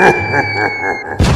ha ha ha ha!